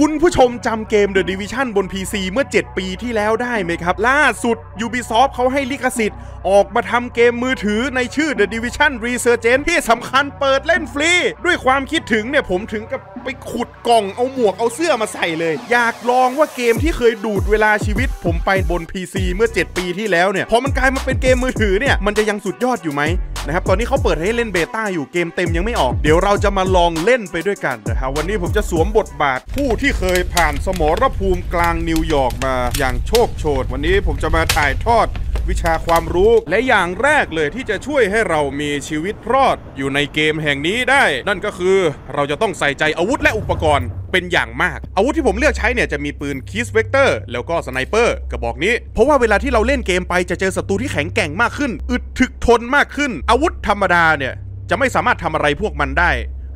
คุณผู้ชมจำเกม The Division บน PC เมื่อ 7 ปีที่แล้วได้ไหมครับ ล่าสุด Ubisoft เขาให้ลิขสิทธิ์ ออกมาทำเกมมือถือในชื่อ The Division Resurgence ที่สำคัญเปิดเล่นฟรี ด้วยความคิดถึงเนี่ยผมถึงกับไปขุดกล่องเอาหมวกเอาเสื้อมาใส่เลย อยากลองว่าเกมที่เคยดูดเวลาชีวิต ผมไปบน PC เมื่อ 7 ปีที่แล้วเนี่ยพอมันกลายมาเป็นเกมมือถือเนี่ยมันจะยังสุดยอดอยู่ไหม นะครับตอนนี้เขาเปิดให้เล่น beta อยู่เกมเต็มยังไม่ออก เดี๋ยวเราจะมาลองเล่นไปด้วยกันนะครับวันนี้ผมจะสวมบทบาทผู้ที่เคยผ่านสมรภูมิกลางนิวยอร์กมาอย่างโชกโชนวันนี้ผมจะมาถ่ายทอด วิชาความรู้ และอย่างแรกเลยที่จะช่วยให้เรามีชีวิตรอดอยู่ในเกมแห่งนี้ได้ นั่นก็คือเราจะต้องใส่ใจอาวุธและอุปกรณ์เป็นอย่างมาก อาวุธที่ผมเลือกใช้เนี่ยจะมีปืน Kriss Vector แล้วก็ sniper กระบอกนี้ เพราะว่าเวลาที่เราเล่นเกมไปจะเจอศัตรูที่แข็งแกร่งมากขึ้น อึดถึกทนมากขึ้น อาวุธธรรมดาเนี่ยจะไม่สามารถทำอะไรพวกมันได้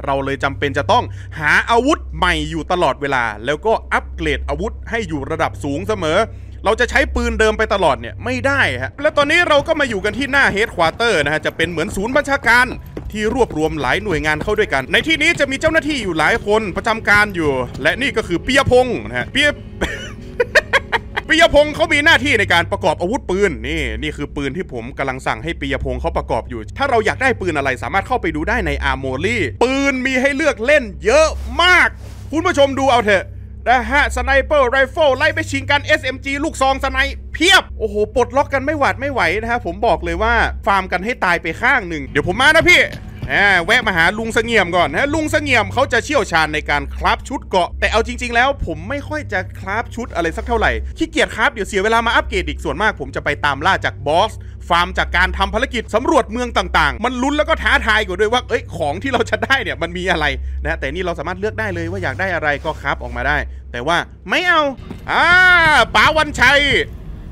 เราเลยจำเป็นจะต้องหาอาวุธใหม่อยู่ตลอดเวลา แล้วก็อัปเกรดอาวุธให้อยู่ระดับสูงเสมอ เราจะใช้ปืนเดิมไปตลอดเนี่ยไม่ได้ฮะ และตอนนี้เราก็มาอยู่กันที่หน้า headquarter นะฮะ จะเป็นเหมือนศูนย์บัญชาการที่รวบรวมหลายหน่วยงานเข้าด้วยกัน ในที่นี้จะมีเจ้าหน้าที่อยู่หลายคนประจำการอยู่ และนี่ก็คือปียพงศ์นะฮะปียปิยพงศ์เขามีหน้าที่ในการประกอบอาวุธปืนนี่นี่คือปืนที่ผมกำลังสั่งให้ปิยพงศ์เขาประกอบอยู่ ถ้าเราอยากได้ปืนอะไรสามารถเข้าไปดูได้ใน armory ปืนมีให้เลือกเล่นเยอะมาก คุณผู้ชมดูเอาเถอะ นะฮะ sniper rifle ไล่ไป machine gun SMG ลูกซองสไนเพียบ โอ้โห ปลดล็อกกันไม่หวาดไม่ไหวนะฮะผมบอกเลยว่าฟาร์มกันให้ตายไปข้างหนึ่ง เดี๋ยวผมมานะพี่แวะมาหาลุงเสงี่ยมก่อนนะลุงเสงี่ยมเขาจะเชี่ยวชาญในการ craft ชุดเกราะ แต่เอาจริง ๆ แล้วผมไม่ค่อยจะ craft ชุดอะไรสักเท่าไหร่ขี้เกียจ craft เดี๋ยวเสียเวลามาอัปเกรดอีกส่วนมาก ผมจะไปตามล่าจากบอส ฟาร์มจากการทำภารกิจสำรวจเมืองต่างๆ มันลุ้นแล้วก็ท้าทายกว่าด้วยว่าเอ้ยของที่เราจะได้เนี่ยมันมีอะไรนะแต่นี่เราสามารถเลือกได้เลยว่าอยากได้อะไรก็คราฟออกมาได้ แต่ว่าไม่เอาอ่าป๋าวันชัย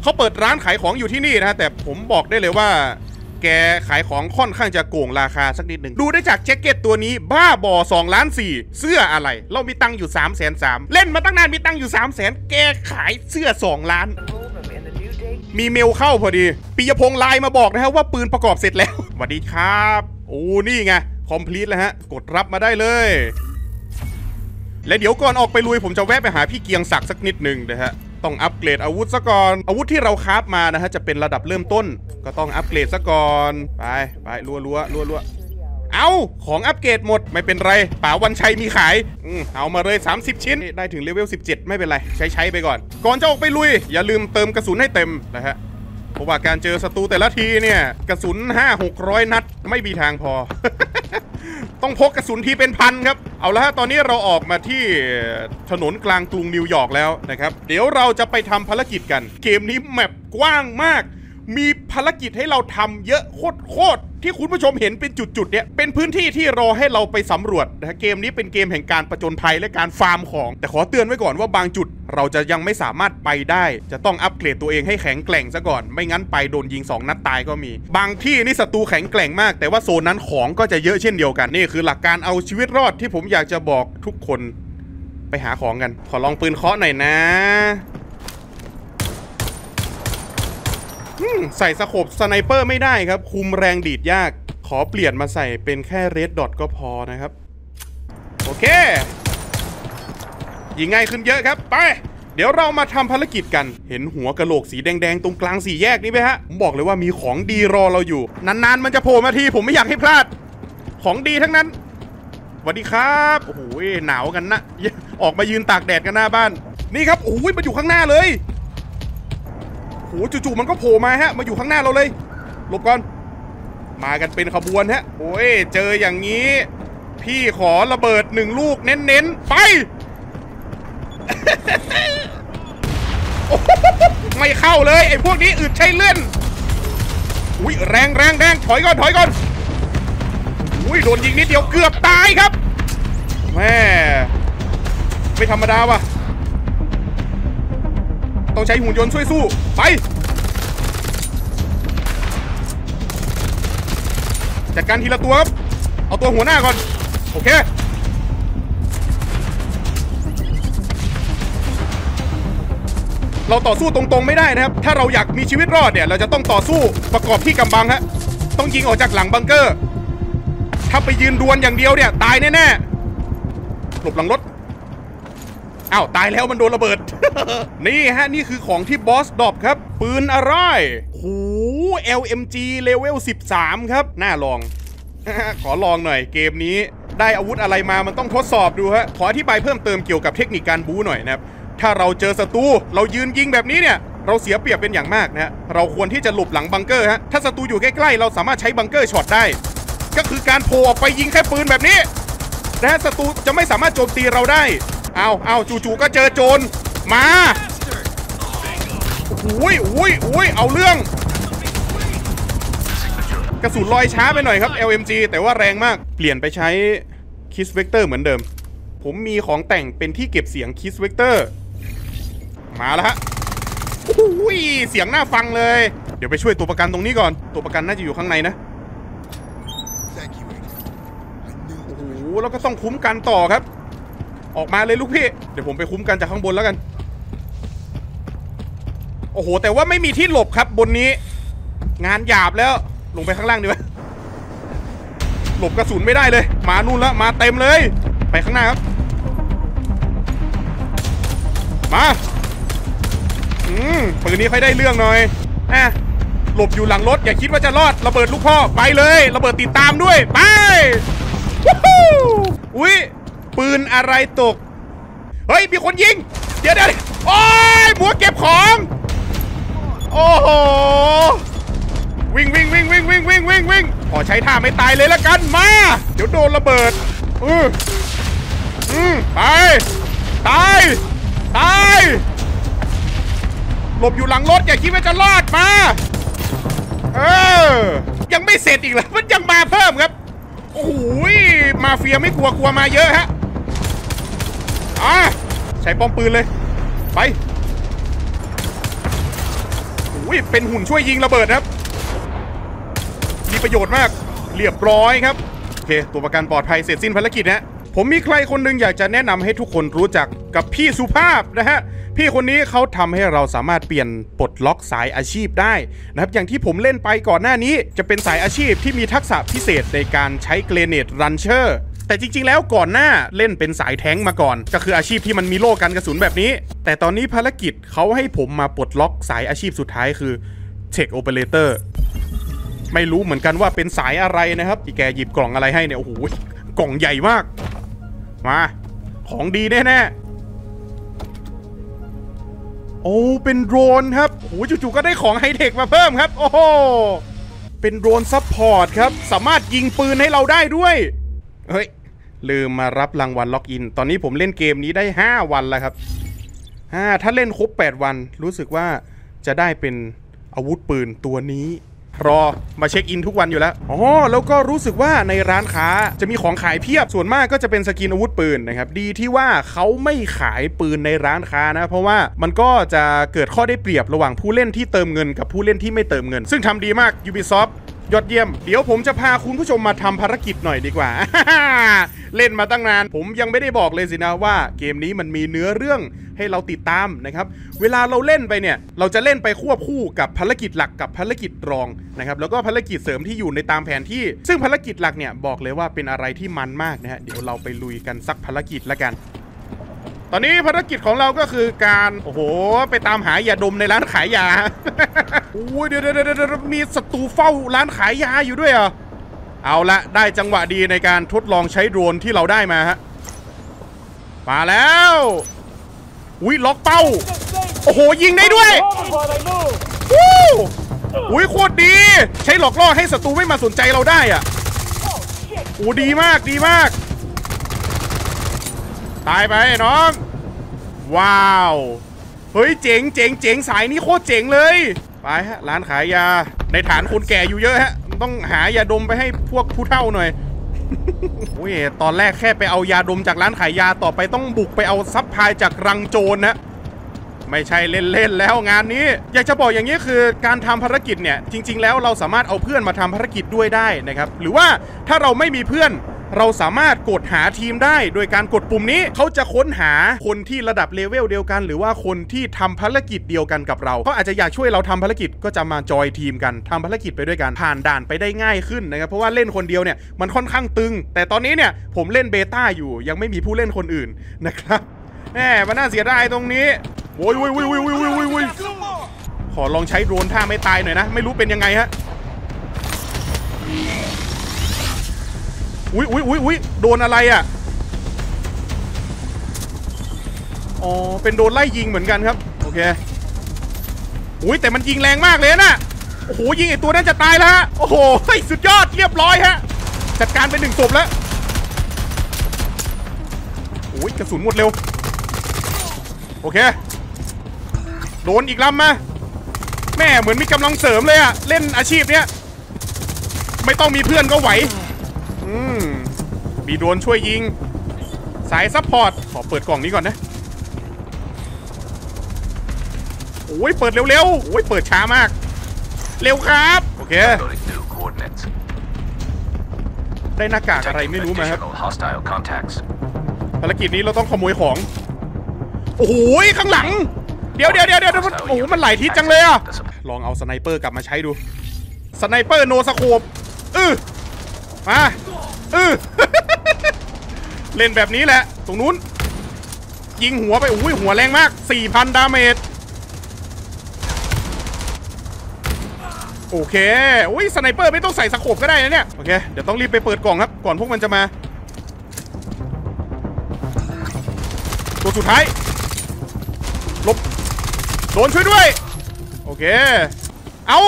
เขาเปิดร้านขายของอยู่ที่นี่นะแต่ผมบอกได้เลยว่าแกขายของค่อนข้างจะโกงราคาสักนิดหนึ่ง ดูได้จากแจ็คเก็ตตัวนี้บ้าบอ2ล้าน4เสื้ออะไร เรามีตังค์อยู่3ามแสนสามเล่นมาตั้งนานมีตังค์อยู่3ามแสนแกขายเสื้อ 2 ล้าน มีเมลเข้าพอดีปิยพงษ์ไลน์มาบอกนะครับว่าปืนประกอบเสร็จแล้วสวัสดีครับโอ้นี่ไงคอมพลีทแล้วฮะ กดรับมาได้เลย และเดี๋ยวก่อนออกไปลุยผมจะแวะไปหาพี่เกียงศักดิ์สักนิดหนึ่งนะฮะต้องอัปเกรดอาวุธซะก่อน อาวุธที่เราคราฟมานะฮะจะเป็นระดับเริ่มต้น ก็ต้องอัปเกรดซะก่อน ไปไปรัวรัวรัวรัว เอาของอัปเกรดหมดไม่เป็นไรป๋าวันชัยมีขายอเอามาเลย 30 ชิ้น ได้ถึงเลเวล 17 ไม่เป็นไร ใช้ใช้ไปก่อน ก่อนจะออกไปลุย อย่าลืมเติมกระสุนให้เต็มนะฮะเพราะว่าการเจอศัตรูแต่ละทีเนี่ย กระสุน 5 600 นัด ไม่มีทางพอ ต้องพกกระสุนทีเป็นพันครับ เอาละฮะตอนนี้เราออกมาที่ถนนกลางกรุงนิวยอร์กแล้วนะครับ เดี๋ยวเราจะไปทำภารกิจกัน เกมนี้แมปกว้างมาก มีภารกิจให้เราทำเยอะโคตร ที่คุณผู้ชมเห็นเป็นจุดๆเนี่ยเป็นพื้นที่ที่รอให้เราไปสำรวจนะเกมนี้เป็นเกมแห่งการประจนภัยและการฟาร์มของ แต่ขอเตือนไว้ก่อนว่าบางจุด เราจะยังไม่สามารถไปได้ จะต้องอัปเกรดตัวเองให้แข็งแกร่งซะก่อน ไม่งั้นไปโดนยิง 2 นัดตายก็มี บางที่นี่ศัตรูแข็งแกร่งมาก แต่ว่าโซนนั้นของก็จะเยอะเช่นเดียวกันนี่คือหลักการเอาชีวิตรอดที่ผมอยากจะบอกทุกคน ไปหาของกัน ขอลองปืนเคาะหน่อยนะ อืม ใส่ scope sniper ไม่ได้ครับ คุมแรงดีดยาก ขอเปลี่ยนมาใส่เป็นแค่ red dot ก็พอนะครับ โอเค ยิงง่ายขึ้นเยอะครับ ไป เดี๋ยวเรามาทำภารกิจกัน เห็นหัวกะโหลกสีแดงๆ ตรงกลางสี่แยกนี้ไหมฮะ ผมบอกเลยว่ามีของดีรอเราอยู่ นานๆ มันจะโผล่มาที ผมไม่อยากให้พลาด ของดีทั้งนั้นสวัสดีครับ โอ้โห หนาวกันนะ ออกมายืนตากแดดกันหน้าบ้าน นี่ครับ โอ้ยมาอยู่ข้างหน้าเลย หจู่ๆมันก็โผล่มาฮะ มาอยู่ข้างหน้าเราเลย หลบก่อน มากันเป็นขบวนฮะ โอ้ย เจออย่างนี้ พี่ขอระเบิดหนึ่งลูกเน้นๆ ไป ไม่เข้าเลยไอ้พวกนี้อึดใช้เลื่อนอุ้ยแรงแรงแรงถอยก่อนถอยก่อนอุ้ยโดนยิงนิดเดียวเกือบตายครับแม่ไม่ธรรมดาว่ะ ต้องใช้หุ่นยนต์ช่วยสู้ ไป จัดการทีละตัวครับ เอาตัวหัวหน้าก่อน โอเค เราต่อสู้ตรงๆไม่ได้นะครับ ถ้าเราอยากมีชีวิตรอดเนี่ย เราจะต้องต่อสู้ประกอบที่กำบังฮะ ต้องยิงออกจากหลังบังเกอร์ ถ้าไปยืนดวลอย่างเดียวเนี่ย ตายแน่ๆ หลบหลังรถ อ้าว ตายแล้วมันโดนระเบิด นี่ฮะ นี่คือของที่ boss drop ครับ ปืนอะไรหู LMG เลเวล 13 ครับ น่าลอง ขอลองหน่อยเกมนี้ ได้อาวุธอะไรมามันต้องทดสอบดูฮะ ขออธิบายเพิ่มเติมเกี่ยวกับเทคนิคการบู๊หน่อยนะครับ ถ้าเราเจอศัตรูเรายืนยิงแบบนี้เนี่ยเราเสียเปรียบเป็นอย่างมากนะฮะ เราควรที่จะหลบหลังบังเกอร์ฮะ ถ้าศัตรูอยู่ใกล้ๆ เราสามารถใช้ bunker shot ได้ ก็คือการโผล่ออกไปยิงแค่ปืนแบบนี้นะฮะศัตรูจะไม่สามารถโจมตีเราได้ เอาเอาจู่ๆก็เจอโจร มาอุ้ยอุ้ยอุ้ยเอาเรื่อง กระสุนลอยช้าไปหน่อยครับ LMG แต่ว่าแรงมาก เปลี่ยนไปใช้ Kriss Vector เหมือนเดิม ผมมีของแต่งเป็นที่เก็บเสียง Kriss Vector มาแล้วฮะอุ้ยเสียงน่าฟังเลย เดี๋ยวไปช่วยตัวประกันตรงนี้ก่อน ตัวประกันน่าจะอยู่ข้างในนะโอ้โหแล้วก็ต้องคุ้มกันต่อครับ ออกมาเลยลูกพี่ เดี๋ยวผมไปคุ้มกันจากข้างบนแล้วกัน โอ้โห แต่ว่าไม่มีที่หลบครับบนนี้ งานหยาบแล้ว ลงไปข้างล่างดีไหมหลบกระสุนไม่ได้เลย มานู่นแล้วมาเต็มเลย ไปข้างหน้าครับ มา อืมปืนนี้ค่อยได้เรื่องหน่อยอะหลบอยู่หลังรถ อย่าคิดว่าจะรอด ระเบิดลูกพ่อ ไปเลยระเบิดติดตามด้วย ไปวู้ฮู้อุ้ยปืนอะไรตก เฮ้ย มีคนยิง เดี๋ยวเดี๋ยวโอ้ยบัวเก็บของ โอ้โห วิ่งวิ่งวิ่งวิ่งวิ่งวิ่งวิ่งวิ่งขอใช้ท่าไม่ตายเลยละกันมา เดี๋ยวโดนระเบิด อืออืมไป ตาย ตาย หลบอยู่หลังรถอย่าคิดว่าจะรอดมา เออ ยังไม่เสร็จอีกเหรอ มันยังมาเพิ่มครับ โอ้โหมาเฟียไม่กลัวกลัวมาเยอะฮะ อะ ใช้ป้อมปืนเลย ไป เป็นหุ่นช่วยยิงระเบิดครับ มีประโยชน์มากเรียบร้อยครับโอเค ตัวประกันปลอดภัยเสร็จสิ้นภารกิจนะผมมีใครคนหนึ่งอยากจะแนะนำให้ทุกคนรู้จักกับพี่สุภาพนะฮะพี่คนนี้เขาทำให้เราสามารถเปลี่ยนปลดล็อกสายอาชีพได้นะครับอย่างที่ผมเล่นไปก่อนหน้านี้ จะเป็นสายอาชีพที่มีทักษะพิเศษในการใช้เกรเนตรันเชอร์ แต่จริง ๆ แล้วก่อนหน้าเล่นเป็นสายแท้งมาก่อน ก็คืออาชีพที่มันมีโล่กันกระสุนแบบนี้ แต่ตอนนี้ภารกิจเขาให้ผมมาปลดล็อกสายอาชีพสุดท้ายคือ Tech Operator ไม่รู้เหมือนกันว่าเป็นสายอะไรนะครับที่แกหยิบกล่องอะไรให้เนี่ยโอ้โหกล่องใหญ่มาก มา ของดีแน่ๆโอ้เป็นโดรนครับโอ้โหจู่ๆก็ได้ของไฮเทคมาเพิ่มครับ โอ้โหเป็นโดรน support ครับ สามารถยิงปืนให้เราได้ด้วย เฮ้ย ลืมมารับรางวัล login ตอนนี้ผมเล่นเกมนี้ได้ 5 วันแล้วครับอ่าถ้าเล่นครบ 8 วัน รู้สึกว่าจะได้เป็นอาวุธปืนตัวนี้ รอมา check in ทุกวันอยู่แล้ว อ๋อ แล้วก็รู้สึกว่าในร้านค้าจะมีของขายเพียบ ส่วนมากก็จะเป็นสกินอาวุธปืนนะครับ ดีที่ว่าเขาไม่ขายปืนในร้านค้านะ เพราะว่ามันก็จะเกิดข้อได้เปรียบระหว่างผู้เล่นที่เติมเงินกับผู้เล่นที่ไม่เติมเงิน ซึ่งทำดีมาก Ubisoft ยอดเยี่ยม เดี๋ยวผมจะพาคุณผู้ชมมาทำภารกิจหน่อยดีกว่า เล่นมาตั้งนาน ผมยังไม่ได้บอกเลยสินะว่าเกมนี้มันมีเนื้อเรื่องให้เราติดตามนะครับ เวลาเราเล่นไปเนี่ย เราจะเล่นไปควบคู่กับภารกิจหลักกับภารกิจรองนะครับ แล้วก็ภารกิจเสริมที่อยู่ในตามแผนที่ ซึ่งภารกิจหลักเนี่ยบอกเลยว่าเป็นอะไรที่มันมากนะฮะ เดี๋ยวเราไปลุยกันสักภารกิจละกัน ตอนนี้ภารกิจของเราก็คือการโอ้โหไปตามหายาดมในร้านขายยาโอ้ยเดี๋ยวเดี๋ยวเดี๋ยวมีศัตรูเฝ้าร้านขายยาอยู่ด้วยเหรอเอาละได้จังหวะดีในการทดลองใช้โดรนที่เราได้มาฮะมาแล้วอุ้ยล็อกเป้าโอ้โหยิงได้ด้วยวู้อุ้ยโคตรดี ใช้หลอกล่อให้ศัตรูไม่มาสนใจเราได้อะโอ้ดีมากดีมาก ตายไปน้อง ว้าว เฮ้ยเจ๋งเจ๋งเจ๋งสายนี้โคตรเจ๋งเลย ไปฮะร้านขายยา ในฐานคนแก่อยู่เยอะฮะ ต้องหายาดมไปให้พวกผู้เฒ่าหน่อยโอ้ยตอนแรกแค่ไปเอายาดมจากร้านขายยาต่อไปต้องบุกไปเอาซัพพายจากรังโจรนะไม่ใช่เล่นๆแล้วงานนี้ อยากจะบอกอย่างนี้คือการทำภารกิจเนี่ย จริง ๆ แล้วเราสามารถเอาเพื่อนมาทำภารกิจด้วยได้นะครับ หรือว่าถ้าเราไม่มีเพื่อน เราสามารถกดหาทีมได้โดยการกดปุ่มนี้เขาจะค้นหาคนที่ระดับเลเวลเดียวกัน หรือว่าคนที่ทำภารกิจเดียวกันกับเราเขาอาจจะอยากช่วยเราทำภารกิจก็จะมาจอยทีมกันทำภารกิจไปด้วยกันผ่านด่านไปได้ง่ายขึ้นนะครับเพราะว่าเล่นคนเดียวเนี่ยมันค่อนข้างตึง แต่ตอนนี้เนี่ยผมเล่น beta อยู่ ยังไม่มีผู้เล่นคนอื่นนะครับแหมมันน่าเสียดายตรงนี้โอ้ยโอ้ยโอ้ยโอ้ยโว้ยโว้ยขอลองใช้โดรนท่าไม่ตายหน่อยนะ ไม่รู้เป็นยังไงฮะ อุ้ยอุ้ยอุ้ยอุ้ยโดนอะไรอะ อ๋อ เป็นโดนไล่ยิงเหมือนกันครับ โอเค อุ้ยแต่มันยิงแรงมากเลยนะโอ้โหยิงไอตัวนั้นจะตายแล้วฮะ โอ้โหสุดยอดเรียบร้อยฮะ จัดการเป็นหนึ่งศพแล้วโอ้ยกระสุนหมดเร็ว โอเค โดรนอีกลำมาแม่เหมือนมีกำลังเสริมเลยอะเล่นอาชีพเนี้ย ไม่ต้องมีเพื่อนก็ไหว อืมมีโดรนช่วยยิง สาย support ขอเปิดกล่องนี้ก่อนนะ โอ้ย เปิดเร็วๆ โอ้ย เปิดช้ามาก เร็วครับ โอเค ได้หน้ากากอะไรไม่รู้มาครับ ภารกิจนี้เราต้องขโมยของ โอ้โหข้างหลัง เดี๋ยวเดี๋ยวเดี๋ยวเดี๋ยวมันโอ้โหมันหลายทิศจังเลยอะลองเอา sniper กลับมาใช้ดู sniper no scope อือมา อือเล่นแบบนี้แหละ ตรงนู้น ยิงหัวไปอุ้ยหัวแรงมาก 4,000 damage โอเคอุ้ย sniper ไม่ต้องใส่ scope ก็ได้นะเนี่ย โอเค เดี๋ยวต้องรีบไปเปิดกล่องครับ ก่อนพวกมันจะมา ตัวสุดท้ายหลบโดรนช่วยด้วย โอเค เอา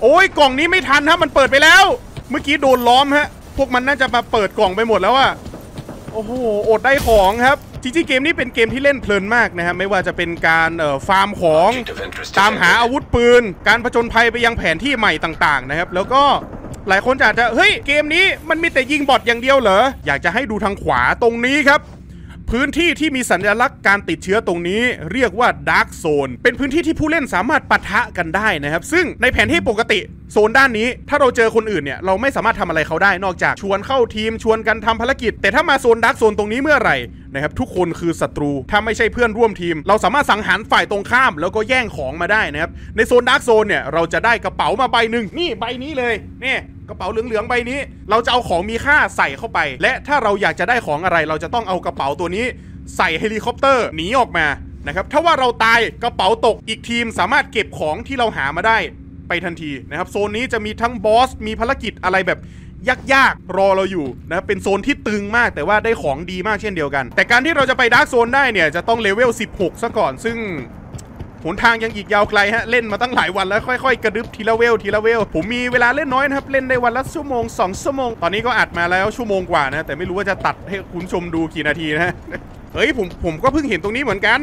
โอ้ยกล่องนี้ไม่ทันฮะมันเปิดไปแล้ว เมื่อกี้โดนล้อมฮะ พวกมันน่าจะมาเปิดกล่องไปหมดแล้วอะโอ้โหอดได้ของครับจริงๆเกมนี้เป็นเกมที่เล่นเพลินมากนะครับไม่ว่าจะเป็นการเอ่อฟาร์มของ Object of interest ตามหา detected. อาวุธปืน การผจญภัยไปยังแผนที่ใหม่ต่างๆนะครับ แล้วก็หลายคนอาจจะเฮ้ยเกมนี้มันมีแต่ยิงบอทอย่างเดียวเหรออยากจะให้ดูทางขวาตรงนี้ครับ พื้นที่ที่มีสัญลักษณ์การติดเชื้อตรงนี้เรียกว่า Dark Zone เป็นพื้นที่ที่ผู้เล่นสามารถปะทะกันได้นะครับ ซึ่งในแผนที่ปกติโซนด้านนี้ ถ้าเราเจอคนอื่นเนี่ยเราไม่สามารถทำอะไรเขาได้นอกจากชวนเข้าทีมชวนกันทำภารกิจ แต่ถ้ามาโซน Dark Zone ตรงนี้เมื่อไหร่นะครับทุกคนคือศัตรูถ้าไม่ใช่เพื่อนร่วมทีม เราสามารถสังหารฝ่ายตรงข้าม แล้วก็แย่งของมาได้นะครับในโซน Dark Zone เนี่ยเราจะได้กระเป๋ามาใบหนึ่งนี่ใบนี้เลยนี่ กระเป๋าเหลืองๆใบนี้ เราจะเอาของมีค่าใส่เข้าไป และถ้าเราอยากจะได้ของอะไร เราจะต้องเอากระเป๋าตัวนี้ ใส่เฮลิคอปเตอร์หนีออกมานะครับถ้าว่าเราตายกระเป๋าตกอีกทีมสามารถเก็บของที่เราหามาได้ไปทันทีนะครับโซนนี้จะมีทั้ง boss มีภารกิจอะไรแบบยากๆ รอเราอยู่นะครับเป็นโซนที่ตึงมากแต่ว่าได้ของดีมากเช่นเดียวกัน แต่การที่เราจะไป Dark Zone ได้เนี่ยจะต้องเลเวล 16 ซะก่อนซึ่ง หนทางยังอีกยาวไกลฮะเล่นมาตั้งหลายวันแล้วค่อยๆ กระดึบทีละเวลทีละเวล ผมมีเวลาเล่นน้อยนะครับ เล่นได้วันละชั่วโมง2ชั่วโมง ตอนนี้ก็อัดมาแล้วชั่วโมงกว่านะ แต่ไม่รู้ว่าจะตัดให้คุณชมดูกี่นาทีนะ เฮ้ยผมผมก็เพิ่งเห็นตรงนี้เหมือนกัน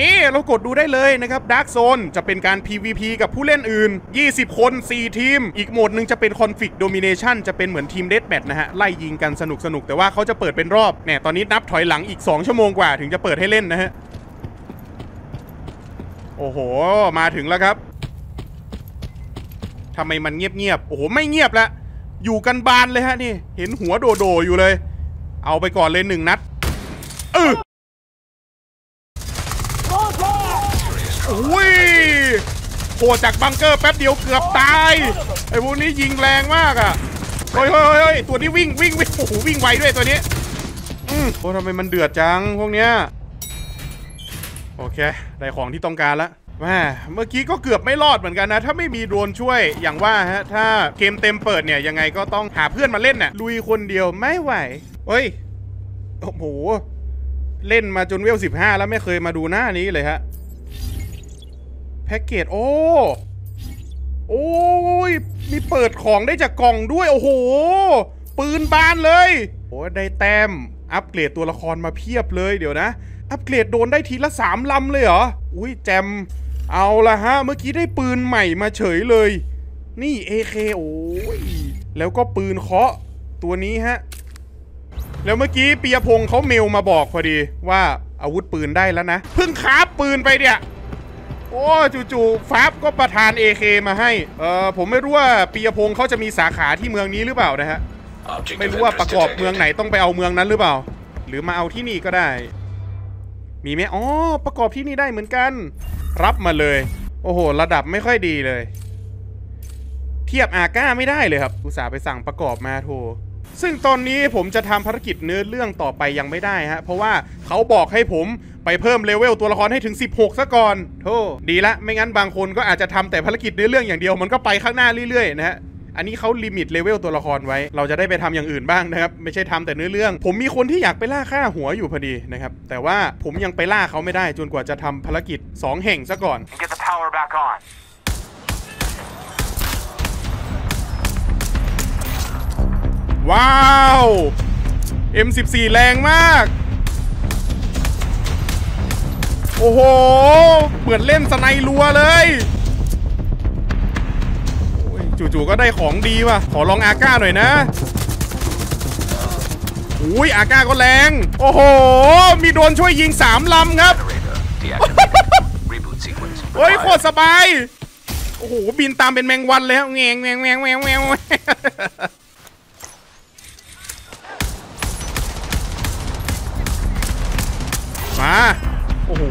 นี่เรากดดูได้เลยนะครับ Dark Zone จะเป็นการ PVP กับผู้เล่นอื่น 20 คน 4 ทีม อีกโหมดหนึ่งจะเป็น Conflict Domination จะเป็นเหมือนทีม Deathmatch นะฮะ ไล่ยิงกันสนุกสนุกๆแต่ว่าเขาจะเปิดเป็นรอบเนี่ยตอนนี้นับถอยหลังอีก 2 ชั่วโมงกว่าถึงจะเปิดให้เล่นนะฮะ โอ้โห มาถึงแล้วครับทำไมมันเงียบๆ โอ้โห ไม่เงียบละ อยู่กันบานเลยฮะนี่ เห็นหัวโดโดอยู่เลย เอาไปก่อนเลยหนึ่งนัดเออโอ้ยโผล่จากบังเกอร์แป๊บเดียวเกือบตาย ไอ้พวกนี้ยิงแรงมากอะ เฮ้ยเฮ้ยเฮ้ยตัวนี้วิ่งวิ่งวิ่งโอ้โหวิ่งไวด้วยตัวนี้ อืมโอ้ทำไมมันเดือดจังพวกเนี้ย โอเค ได้ของที่ต้องการแล้วแม่เมื่อกี้ก็เกือบไม่รอดเหมือนกันนะ ถ้าไม่มีโดรนช่วยอย่างว่าฮะ ถ้าเกมเต็มเปิดเนี่ย ยังไงก็ต้องหาเพื่อนมาเล่นน่ะลุยคนเดียวไม่ไหวเฮ้ย โอ้โห เล่นมาจนเวลสิบห้าแล้วไม่เคยมาดูหน้านี้เลยฮะ แพ็กเกจ โอ้โอ้ยมีเปิดของได้จากกล่องด้วย โอ้โห ปืนบานเลยโอ้ได้แต้มอัปเกรดตัวละครมาเพียบเลยเดี๋ยวนะ อัปเกรดโดนได้ทีละสามลำเลยเหรอ อุ้ยแจม เอาละฮะ เมื่อกี้ได้ปืนใหม่มาเฉยเลย นี่ AK โอ้ย แล้วก็ปืนเคาะตัวนี้ฮะ แล้วเมื่อกี้ปียพงศ์เขาเมลมาบอกพอดีว่าอาวุธปืนได้แล้วนะ เพิ่งคราปืนไปเนี่ย โอ้จู่ๆฟับก็ประทาน AK มาให้ เออผมไม่รู้ว่าปียพงศ์เขาจะมีสาขาที่เมืองนี้หรือเปล่านะฮะ ไม่รู้ว่าประกอบเมืองไหนต้องไปเอาเมืองนั้นหรือเปล่า หรือมาเอาที่นี่ก็ได้ มีไหมอ๋อประกอบที่นี่ได้เหมือนกัน รับมาเลย โอ้โห ระดับไม่ค่อยดีเลย เทียบอาก้าไม่ได้เลยครับ อุตส่าห์ไปสั่งประกอบมาโธ่ซึ่งตอนนี้ผมจะทำภารกิจเนื้อเรื่องต่อไปยังไม่ได้ฮะ เพราะว่าเขาบอกให้ผมไปเพิ่มเลเวลตัวละครให้ถึง 16 ซะก่อนโธ่ดีละ ไม่งั้นบางคนก็อาจจะทำแต่ภารกิจเนื้อเรื่องอย่างเดียว มันก็ไปข้างหน้าเรื่อยๆนะฮะ อันนี้เขา limit level ตัวละครไว้ เราจะได้ไปทำอย่างอื่นบ้างนะครับ ไม่ใช่ทำแต่เนื้อเรื่อง ผมมีคนที่อยากไปล่าฆ่าหัวอยู่พอดีนะครับ แต่ว่าผมยังไปล่าเขาไม่ได้จนกว่าจะทำภารกิจ 2 แห่งซะก่อน And get the power back on. ว้าว M14 แรงมาก โอ้โห เหมือนเล่นสไนรัวเลยโอ้ย จู่ๆก็ได้ของดีว่ะ ขอลองอาก้าหน่อยนะอุ้ยอาก้าก็แรง โอ้โห มีโดนช่วยยิง3ลำครับเฮ้ยโคตรสบาย โอ้โห บินตามเป็นแมงวันเลยครับแงงแงงแงงแงงแงงแงงมา โอ้โห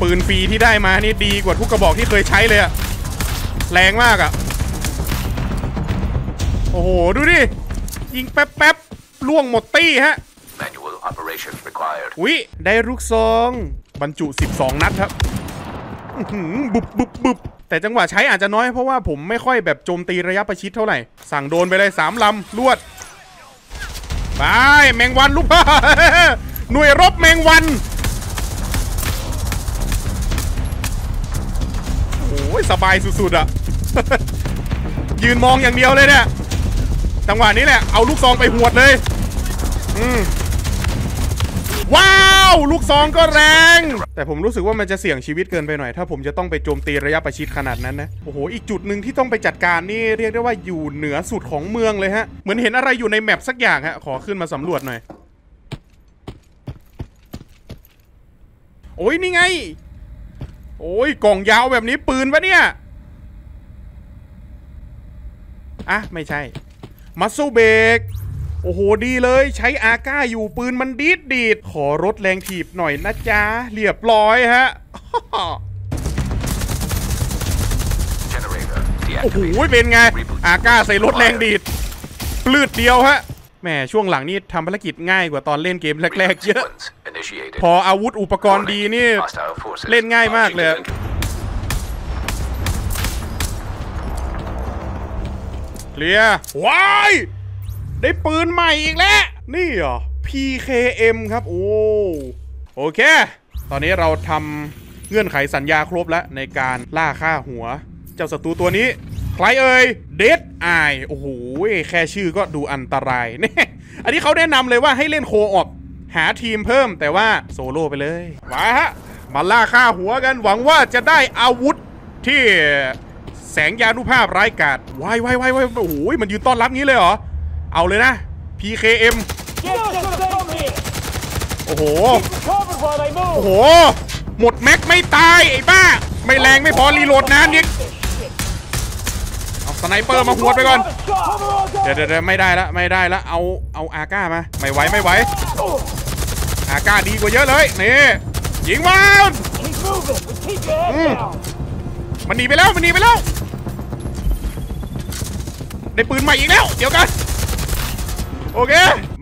ปืนฟรีที่ได้มานี่ดีกว่าทุกกระบอกที่เคยใช้เลยอะ แรงมากอะโอ้โห ดูดิ ยิงแป๊บแป๊บๆล่วงหมดตี้ฮะ Manual operation required. อุ๊ยได้ลูกซอง บรรจุ 12 นัดครับอื้อหือบุบบุบบุบแต่จังหวะใช้อาจจะน้อยเพราะว่าผมไม่ค่อยแบบโจมตีระยะประชิดเท่าไหร่ สั่งโดนไปเลย3ลำลวด ไป แมงวันลูกพ่อหน่วยรบแมงวัน อ้ยสบายสุดๆอะยืนมองอย่างเดียวเลยเนี่ย จังหวะนี้แหละ เอาลูกซองไปหวดเลย อืมว้าว ลูกซองก็แรง แต่ผมรู้สึกว่ามันจะเสี่ยงชีวิตเกินไปหน่อย ถ้าผมจะต้องไปโจมตีระยะประชิดขนาดนั้นนะ โอ้โห อีกจุดหนึ่งที่ต้องไปจัดการนี่เรียกได้ว่าอยู่เหนือสุดของเมืองเลยฮะ เหมือนเห็นอะไรอยู่ในแมปสักอย่างฮะ ขอขึ้นมาสำรวจหน่อย โอ้ยนี่ไง โอ้ยกล่องยาวแบบนี้ปืนปะเนี่ย อะ ไม่ใช่ มัสซูเบก โอ้โห ดีเลย ใช้อาก้าอยู่ปืนมันดีดดีด ขอรถแรงถีบหน่อยนะจ๊ะ เรียบร้อยฮะ โอ้โห เป็นไง อาก้าใส่รถแรงดีด ปลืดเดียวฮะ แหม ช่วงหลังนี่ทำภารกิจง่ายกว่าตอนเล่นเกมแรกๆเยอะ พออาวุธอุปกรณ์ดีนี่ เล่นง่ายมากเลยเคลียร์ว้ายได้ปืนใหม่อีกแล้ว นี่เหรอ PKM ครับ โอ้โอเค ตอนนี้เราทำเงื่อนไขสัญญาครบแล้ว ในการล่าฆ่าหัว เจ้าศัตรูตัวนี้ ใครเอ่ยเดดไอโอ้โห แค่ชื่อก็ดูอันตรายเนี่ยอันนี้เขาแนะนำเลยว่าให้เล่นโคออบ หาทีมเพิ่มแต่ว่าโซโล่ไปเลยมาฮะมาล่าฆ่าหัวกันหวังว่าจะได้อาวุธที่แสนยานุภาพร้ายกาจวายวายวายวายโอ้โหมันยืนต้อนรับงี้เลยเหรอ เอาเลยนะ PKM โอ้โห โอ้โห หมด mag ไม่ตายไอ้บ้า ไม่แรงไม่พอ reload นานอีกเอา sniper มาหวดไปก่อนเดี๋ยวเดี๋ยวเดี๋ยวไม่ได้ละไม่ได้ละเอาเอาอาก้ามา ไม่ไหวไม่ไหว อาก้าดีกว่าเยอะเลยนี่ยิงมันมันหนีไปแล้วมันหนีไปแล้วได้ปืนใหม่อีกแล้วเดี๋ยวก่อนโอเค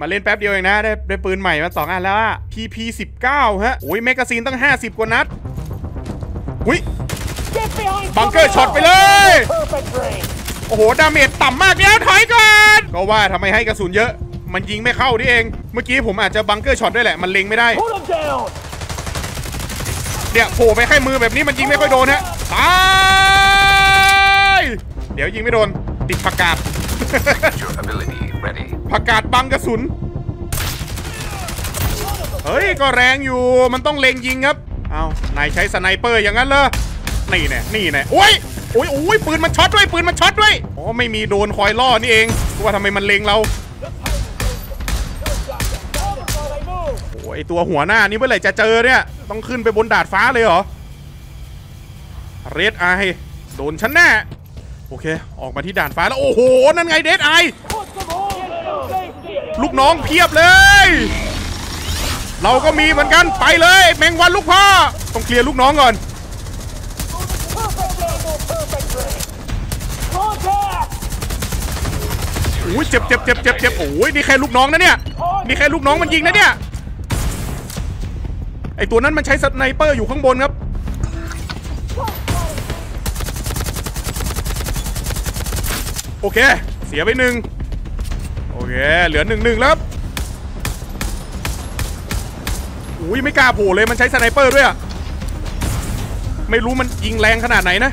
มาเล่นแป๊บเดียวเองนะ ได้ได้ปืนใหม่มาสองอันแล้วอะ PP 19ฮะ โอ้ย magazine ตั้ง 50 กว่านัด อุ้ย Get behind Bunker cover shot now. ไปเลย โอ้โห damage ต่ำมากแล้วถอยก่อน ก็ว่าทำไมให้กระสุนเยอะ มันยิงไม่เข้านี่เอง เมื่อกี้ผมอาจจะบังเกอร์ช็อตด้วยแหละ มันเล็งไม่ได้ Put him down! เนี่ยโผล่ไปแค่มือแบบนี้มันยิงไม่ค่อยโดนฮะ ตาย เดี๋ยวยิงไม่โดน ติดประกาศ Your ability ready. ประกาศบังกระสุน เฮ้ย ก็แรงอยู่ มันต้องเล็งยิงครับ เอานายใช้ sniper อย่างนั้นเหรอ นี่แน่นี่แน่โอ้ยโอ้ยโอ้ยปืนมันช็อตด้วย ปืนมันช็อตด้วย อ๋อ ไม่มีโดนคอยล่อนี่เองว่าทำไมมันเล็งเรา ไอตัวหัวหน้านี่เมื่อไหร่จะเจอเนี่ย ต้องขึ้นไปบนดาดฟ้าเลยเหรอ เรดไอโดนฉันแน่โอเค ออกมาที่ด่านฟ้าแล้ว โอ้โห นั่นไงเดดไอลูกน้องเพียบเลย เราก็มีเหมือนกันไปเลย แมงวันลูกพ่อ ต้องเคลียร์ลูกน้องก่อน Perfect angle! Perfect range! Contact! อุ้ยเจ็บเจ็บเจ็บเจ็บเจ็บโอ้ยนี่แค่ลูกน้องนะเนี่ย นี่แค่ลูกน้องมันยิงนะเนี่ย ไอตัวนั้นมันใช้ sniper อยู่ข้างบนครับ โอเค เสียไปหนึ่งโอเค เหลือหนึ่งหนึ่งแล้วอุ้ยไม่กล้าโผล่เลยมันใช้ sniper ด้วยอะไม่รู้มันยิงแรงขนาดไหนนะ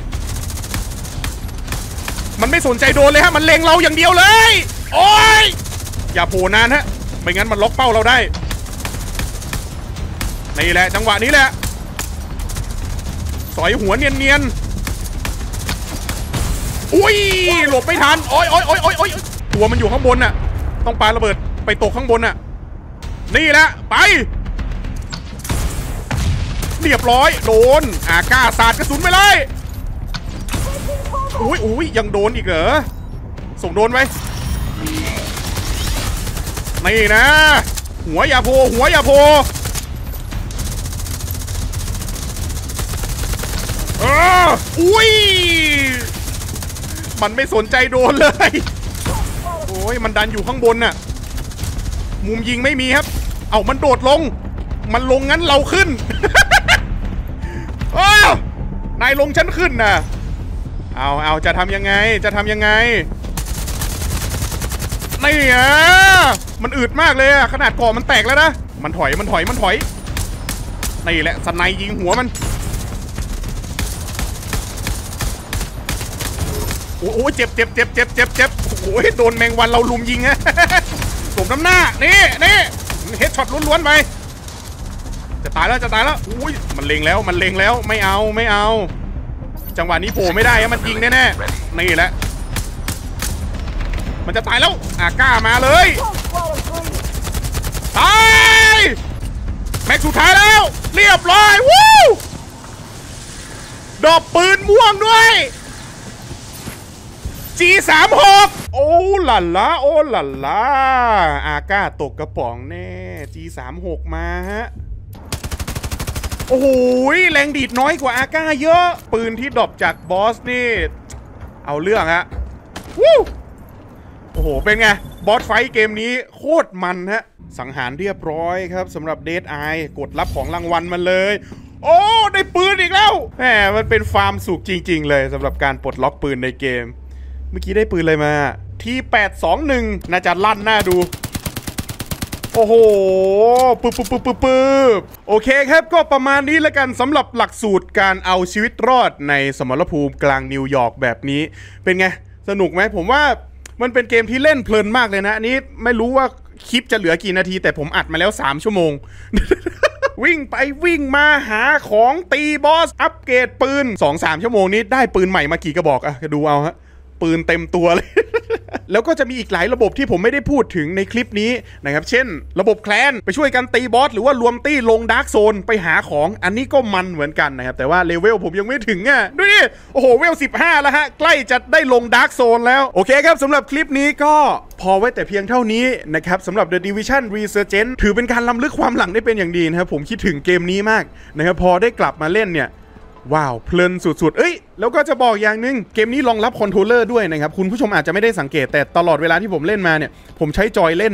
มันไม่สนใจโดนเลยฮะ มันเล็งเราอย่างเดียวเลย โอ้ยอย่าโผล่นานฮะ ไม่งั้นมันล็อกเป้าเราได้ นี่แหละจังหวะนี้แหละ สอยหัวเนียนๆ อุ้ย หลบไม่ทัน โอ้ยโอ้ยโอ้ยโอ้ยโอ้ยตัวมันอยู่ข้างบนน่ะ ต้องปาระเบิดไปตกข้างบนน่ะ นี่แหละ ไป เรียบร้อย โดน อาก้าศาดกระสุนไปเลย อุ้ยอุ้ยยังโดนอีกเหรอ ส่งโดนไปนี่นะ หัวอย่าโพ หัวอย่าโพ อออุ้ย มันไม่สนใจโดนเลย โอ้ย มันดันอยู่ข้างบนน่ะ มุมยิงไม่มีครับ เอามันโดดลง มันลงงั้นเราขึ้นอ้าวนายลงฉันขึ้นน่ะ เอาเอาจะทำยังไง จะทำยังไงนี่อะมันอืดมากเลยอะ ขนาดก่อมันแตกแล้วนะ มันถอย มันถอย มันถอย นี่แหละสไนยิงหัวมัน โอ้โหเจ็บเจ็บเจ็บเจ็บเจ็บเจ็บโอ้โหโดนแมงวันเราลุมยิงอะสมน้ำหน้า นี่นี่เฮดช็อตล้วนๆไป จะตายแล้วจะตายแล้วอุ้ยมันเล็งแล้วมันเล็งแล้วไม่เอาไม่เอา จังหวะนี้โผล่ไม่ได้อะมันยิงแน่ๆนี่แหละ มันจะตายแล้วอาก้ามาเลยตายแม็กซ์สุดท้ายแล้ว เรียบร้อยวู้ดอกปืนม่วงด้วย G36 โอ้หลันละโอ้หลันละอาก้าตกกระป๋องแน่ G36 มาฮะโอ้โหแรงดีดน้อยกว่าอาก้าเยอะ ปืนที่ drop จากบอสนี่ เอาเรื่องฮะวู้โอ้โห เป็นไง boss fight เกมนี้โคตรมันฮะ สังหารเรียบร้อยครับสำหรับเด d ไอกดรับของรางวัลมาเลย โอ้ ได้ปืนอีกแล้วแหมมันเป็นฟาร์มสุขจริง ๆ เลยสำหรับการปลดล็อกปืนในเกม เมื่อกี้ได้ปืนอะไรมา ที่ 821น่าจะลั่นหน้าดู โอ้โหปึ๊บปึ๊บปึ๊บปึ๊บปึ๊บโอเคครับก็ประมาณนี้แล้วกันสำหรับหลักสูตรการเอาชีวิตรอดในสมรภูมิกลางนิวยอร์กแบบนี้ เป็นไง สนุกไหมผมว่ามันเป็นเกมที่เล่นเพลินมากเลยนะอันนี้ไม่รู้ว่าคลิปจะเหลือกี่นาที แต่ผมอัดมาแล้ว 3 ชั่วโมง วิ่งไปวิ่งมาหาของตีบอส อัปเกรดปืน 2-3 ชั่วโมงนี้ได้ปืนใหม่มากี่กระบอกอะดูเอาฮะ ปืนเต็มตัวเลย แล้วก็จะมีอีกหลายระบบที่ผมไม่ได้พูดถึงในคลิปนี้นะครับ เช่น ระบบ clan ไปช่วยกันตีบอสหรือว่ารวมตี้ลง Dark Zone ไปหาของอันนี้ก็มันเหมือนกันนะครับ แต่ว่าเลเวลผมยังไม่ถึงอะดูดิโอ้โหเวล 15 แล้วฮะ ใกล้จะได้ลง Dark Zone แล้ว โอเคครับสำหรับคลิปนี้ก็พอไว้แต่เพียงเท่านี้นะครับสำหรับ The Division Resurgence ถือเป็นการรำลึกความหลังได้เป็นอย่างดีนะครับผมคิดถึงเกมนี้มากนะครับพอได้กลับมาเล่นเนี่ย ว้าวเพลินสุดๆ เอ้ยแล้วก็จะบอกอย่างหนึงเกมนี้รองรับ controller ด้วยนะครับ คุณผู้ชมอาจจะไม่ได้สังเกตแต่ตลอดเวลาที่ผมเล่นมาเนี่ย ผมใช้จอยเล่น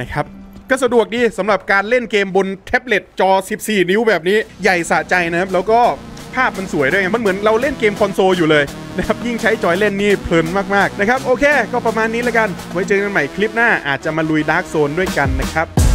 นะครับ ก็สะดวกดีสำหรับการเล่นเกมบนแท็บเล็ตจอ 14 นิ้วแบบนี้ใหญ่สะใจนะครับ แล้วก็ภาพมันสวยด้วยไงมันเหมือนเราเล่นเกมคอนโซลอยู่เลยนะครับยิ่งใช้จอยเล่นนี่เพลินมากๆนะครับโอเค ก็ประมาณนี้แล้วกัน ไว้เจอกันใหม่คลิปหน้าอาจจะมาลุยดาร์กโซนด้วยกันนะครับ